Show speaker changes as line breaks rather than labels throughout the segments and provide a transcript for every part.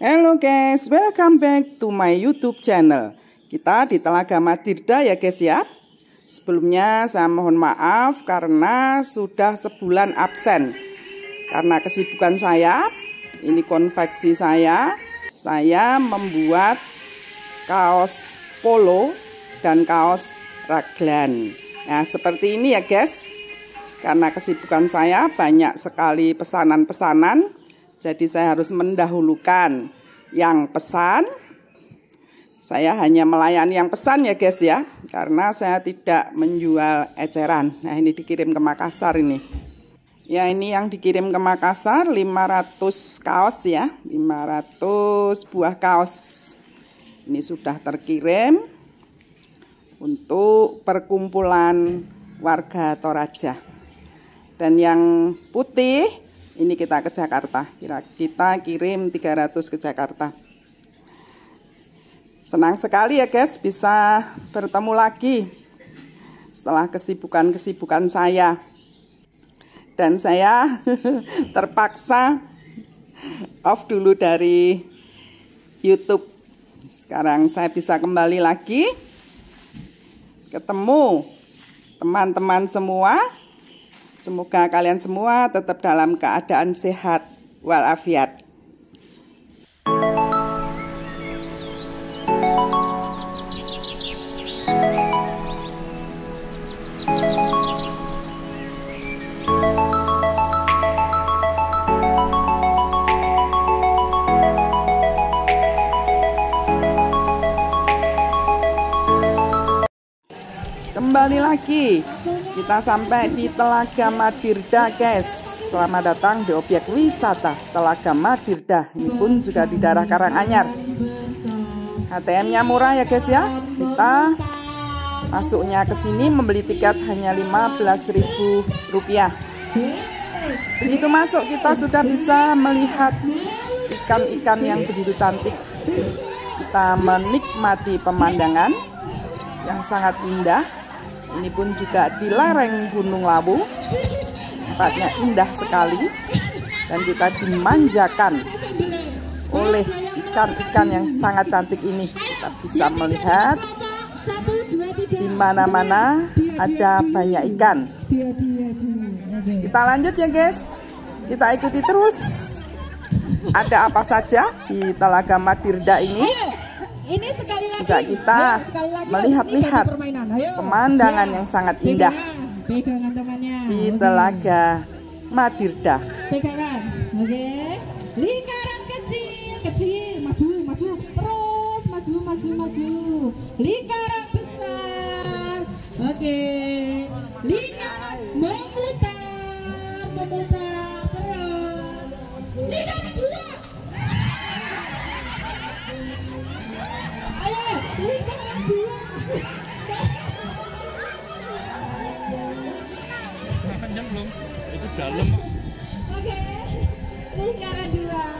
Halo guys, welcome back to my YouTube channel. Kita di Telaga Madirda ya guys ya. Sebelumnya saya mohon maaf karena sudah sebulan absen. Karena kesibukan saya, ini konveksi saya, saya membuat kaos polo dan kaos raglan. Nah, seperti ini ya guys. Karena kesibukan saya banyak sekali pesanan-pesanan, jadi saya harus mendahulukan yang pesan. Saya hanya melayani yang pesan ya guys ya, karena saya tidak menjual eceran. Nah ini dikirim ke Makassar ini. Ya ini yang dikirim ke Makassar 500 kaos ya, 500 buah kaos. Ini sudah terkirim untuk perkumpulan warga Toraja. Dan yang putih ini kita ke Jakarta. Kira kita kirim 300 ke Jakarta. Senang sekali ya guys bisa bertemu lagi setelah kesibukan-kesibukan saya. Dan saya terpaksa off dulu dari YouTube. Sekarang saya bisa kembali lagi ketemu teman-teman semua Semoga kalian semua tetap dalam keadaan sehat walafiat. Kembali lagi kita sampai di Telaga Madirda guys. Selamat datang di objek wisata Telaga Madirda. Ini pun juga di daerah Karanganyar. ATM-nya murah ya guys ya. Kita masuknya ke sini membeli tiket hanya ribu rupiah. Begitu masuk kita sudah bisa melihat ikan-ikan yang begitu cantik. Kita menikmati pemandangan yang sangat indah ini pun juga di lereng Gunung Lawu. Tempatnya indah sekali dan kita dimanjakan oleh ikan-ikan yang sangat cantik ini. Kita bisa melihat di mana-mana ada banyak ikan. Kita lanjut ya guys. Kita ikuti terus. Ada apa saja di Telaga Madirda ini? Ini sekali lagi. Juga kita ya, melihat-lihat pemandangan yang sangat indah pegangan temannya. di Telaga Madirda. Pegangan, oke. Lingkaran kecil, kecil, maju, maju, terus maju, maju, maju. Lingkaran besar, oke. Lingkaran memutar, memutar terus. Lingkaran
belum? Itu dalam.
Oke, lingkaran dua.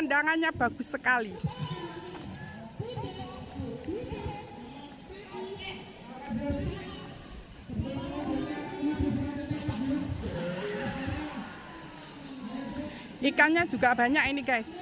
Pemandangannya bagus sekali. Ikannya juga banyak ini guys.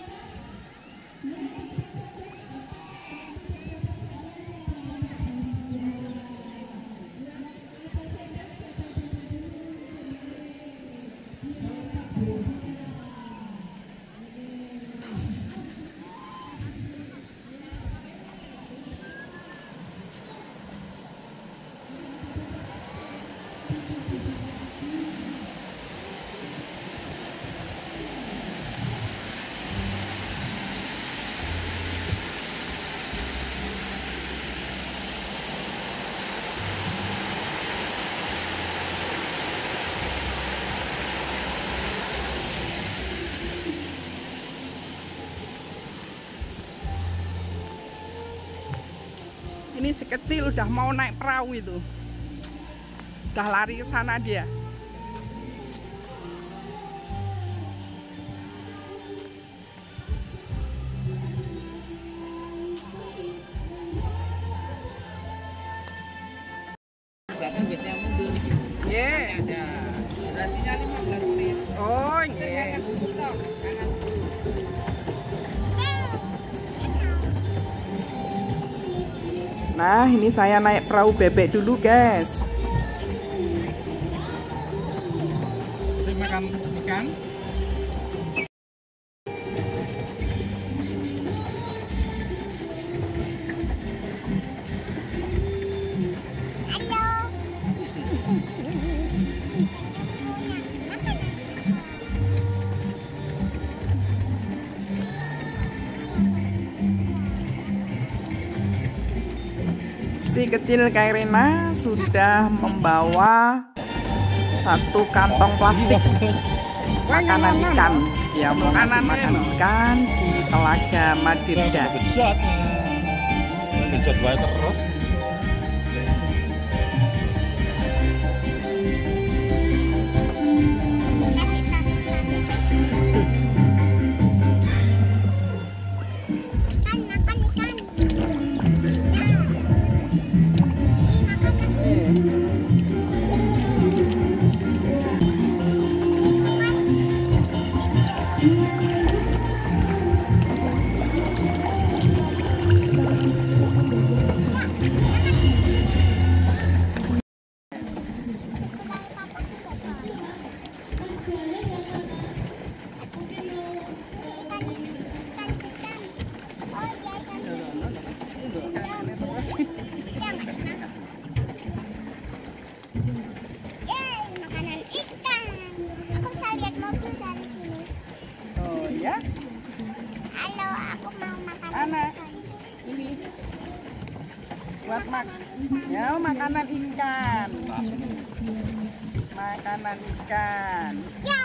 Ini si kecil udah mau naik perahu itu. Udah lari ke sana dia. Ini saya naik perahu bebek dulu, guys. Kecil Kairina sudah membawa satu kantong plastik makanan ikan. Ya, mau ngasih makan ikan di Telaga Madirda.
Terus.
Ikan.
Ya,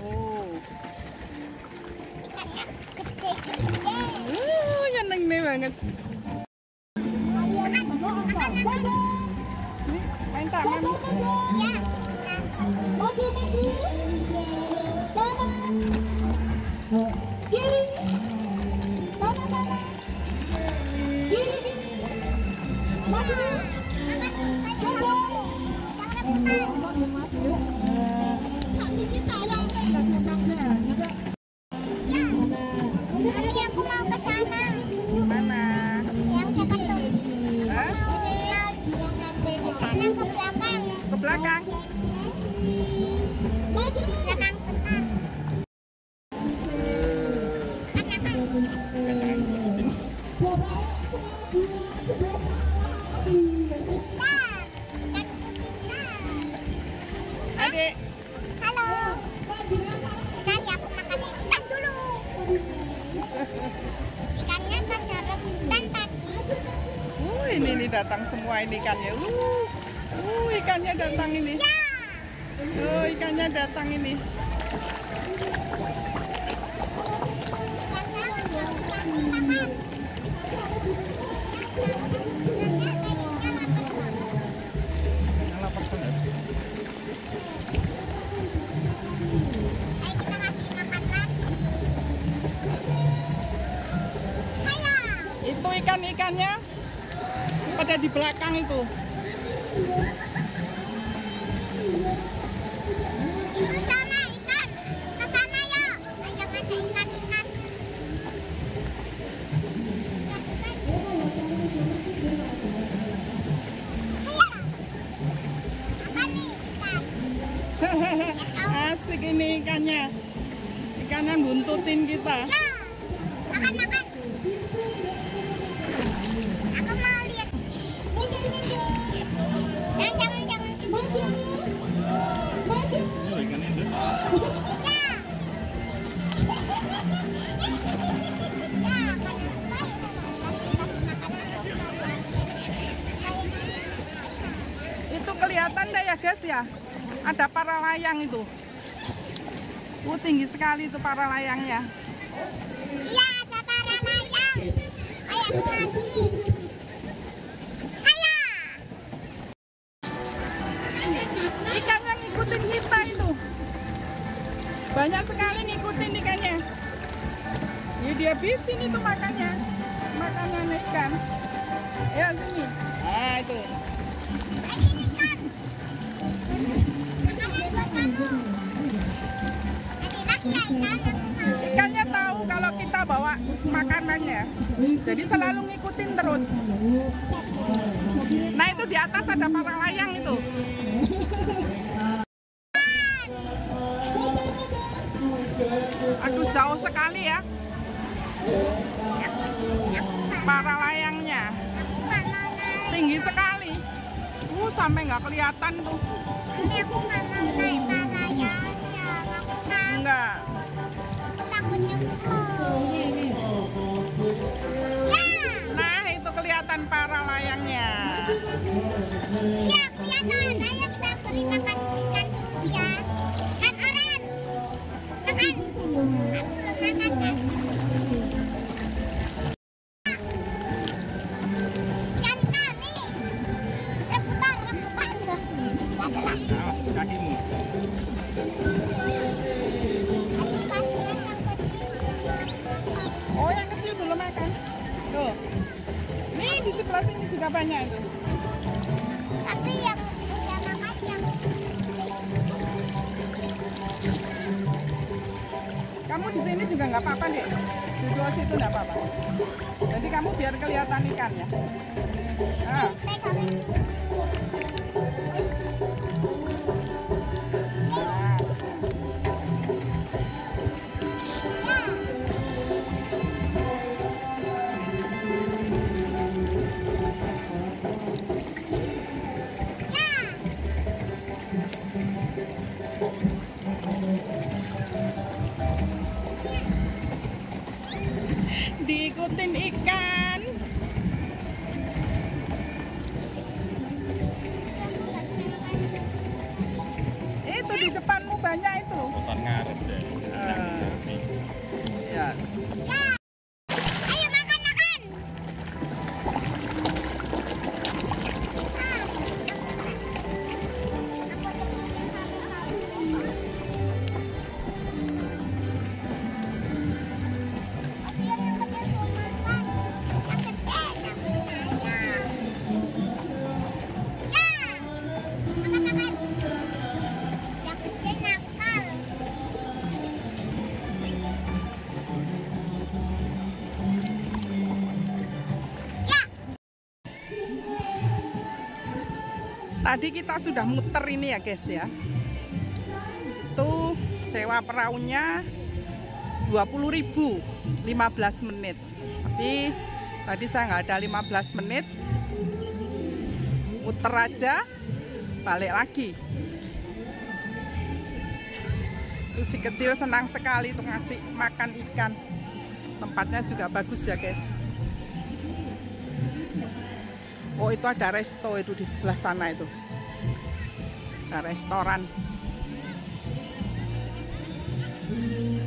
Oh,
ikannya gede-gede.
uh, nyeneng nih banget. Main tangan.
Ya. Dadah. Dadah,
ini ini datang semua ini ikannya. Uh, uh ikannya datang ini. Oh, ikannya datang ini.
Itu
ikan-ikannya pada di belakang itu.
Ya.
Ada para layang itu. Uh, tinggi sekali itu para layangnya.
Iya, ada para layang. Ayo lagi. Ayo.
Ikan yang ngikutin kita itu. Banyak sekali ngikutin ikannya. Ya dia bisin itu makannya. Makanan ikan. Ya sini. Ah itu.
Ya ikan.
Ikannya tahu kalau kita bawa makanannya. Jadi selalu ngikutin terus. Nah itu di atas ada para layang itu. Aduh jauh sekali ya sampai nggak kelihatan tuh.
Tapi aku nggak mau naik para layangnya. Aku takut.
Enggak.
Aku takut nyemplung. Ya.
Nah itu kelihatan para layangnya.
Ya, kelihatan. Ayo kita beri makan ikan dulu ya. Kan Oren? Makan. Aku belum makan kan.
Kakimu.
Oh yang kecil belum makan. Tuh. Nih di sebelah sini juga banyak itu.
Tapi yang udah makan yang
Kamu di sini juga nggak apa-apa. Di luar situ nggak apa-apa. Jadi kamu biar kelihatan ikan ya. Ah,
pegangin.
nah. Tadi kita sudah muter ini ya guys ya. Itu sewa perahunya 20.000 15 menit. Tapi tadi saya nggak ada 15 menit. Muter aja balik lagi. Itu si kecil senang sekali tuh ngasih makan ikan. Tempatnya juga bagus ya guys. Oh itu ada resto itu di sebelah sana itu. Ada restoran.
siap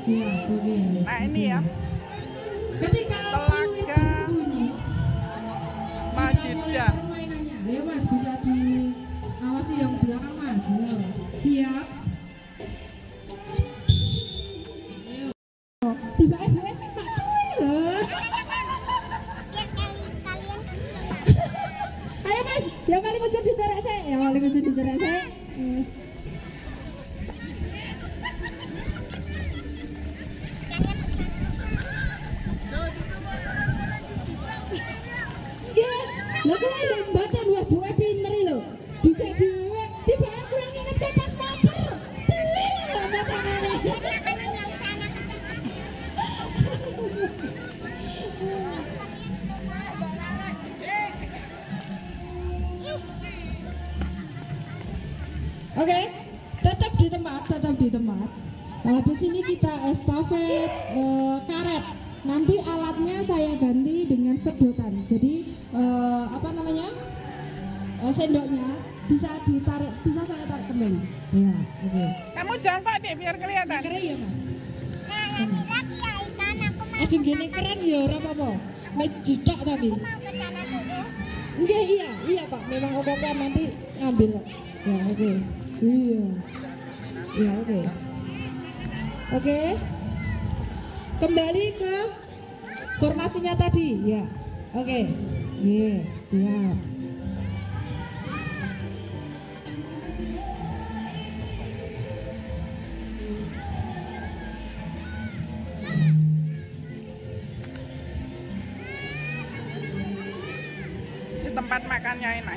oke
Nah
Alatnya saya ganti dengan sedotan. Jadi eh, apa namanya? Eh, sendoknya bisa ditarik, bisa saya tarik kembali. Ya, oke.
kamu jongkok deh biar kelihatan.
Keren ya mas.
Nah, nanti lagi ya ikan aku mau
Ajeng gini keren ya ora apa-apa. Mejidak tapi.
mau ke sana dulu.
Enggak iya, iya Pak. Memang oke nanti ngambil. kok. Ya oke. Iya. Ya oke. Oke. Kembali ke formasinya tadi. Ya. Oke. Iya, siap.
Di tempat makannya enak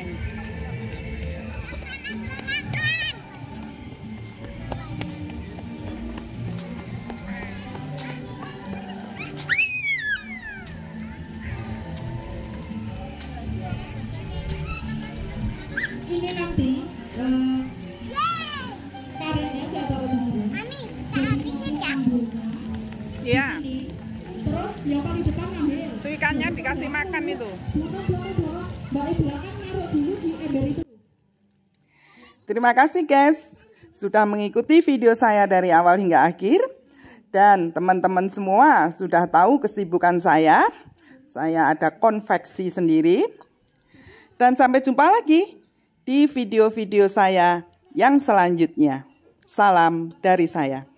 di ember itu.
Terima kasih guys sudah mengikuti video saya dari awal hingga akhir dan teman-teman semua sudah tahu kesibukan saya. Saya ada konveksi sendiri. Dan sampai jumpa lagi di video-video saya yang selanjutnya. Salam dari saya.